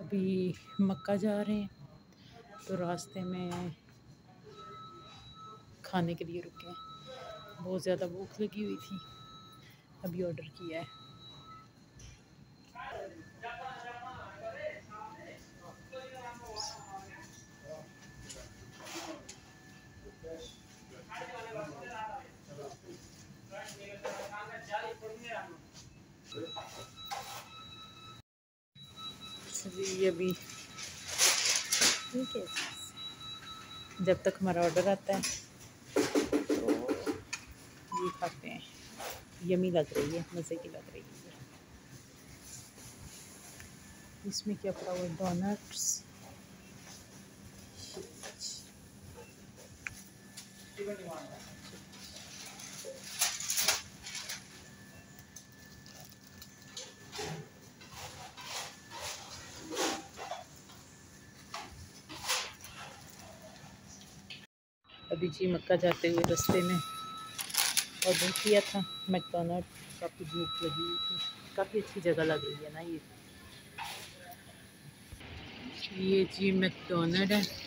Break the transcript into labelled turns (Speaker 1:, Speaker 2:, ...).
Speaker 1: अभी मक्का जा रहे हैं तो रास्ते में खाने के लिए रुके हैं। बहुत ज़्यादा भूख लगी हुई थी, अभी ऑर्डर किया है। ये अभी। ठीक है। जब तक हमारा ऑर्डर आता है। तो ये खाते हैं। यमी लग रही है, मज़े की लग रही है। इसमें क्या पड़ा हुआ डोनट्स अभी जी मक्का जाते हुए रस्ते में। ऑर्डर किया था मैकडोनल्ड। काफ़ी भूख लगी थी। काफ़ी अच्छी जगह लग रही है ना ये। ये जी मैकडोनल्ड है।